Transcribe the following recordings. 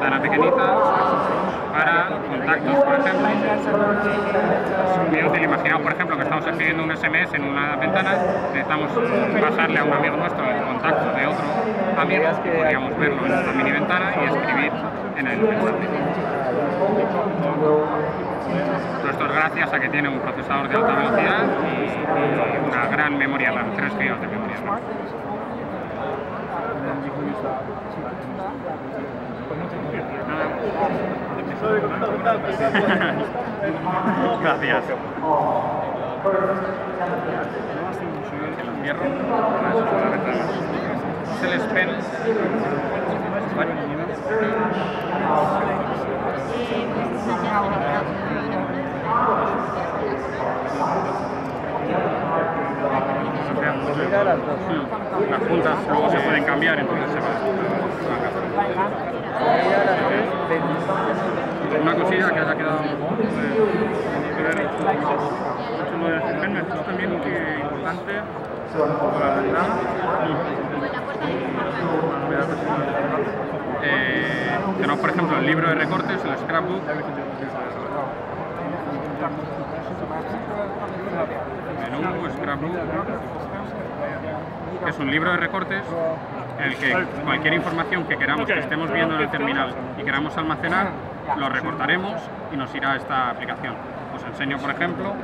la pequeñita para contactos, por ejemplo. Es muy útil, imaginaos, por ejemplo, que estamos escribiendo un SMS en una ventana, necesitamos pasarle a un amigo nuestro el contacto de otro amigo, podríamos verlo en esta mini ventana y escribir en el. Todo esto es gracias a que tiene un procesador de alta velocidad y, una gran memoria RAM, 3 GB de memoria RAM. Gracias. El hierro, eso es la ventana. Es el Spen. Las puntas luego se pueden cambiar, entonces se va. Cosilla que haya quedado lo del Spen es también que importante por la ventana. Eh, tenemos por ejemplo el libro de recortes, el scrapbook. Menú, scrapbook. Es un libro de recortes en el que cualquier información que queramos que estemos viendo en el terminal y queramos almacenar, lo recortaremos y nos irá esta aplicación. Os enseño por ejemplo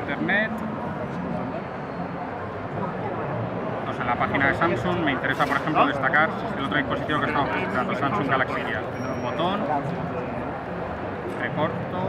internet en la página de Samsung me interesa, por ejemplo, destacar el otro dispositivo que estamos presentando, Samsung Galaxy. Botón, recorto.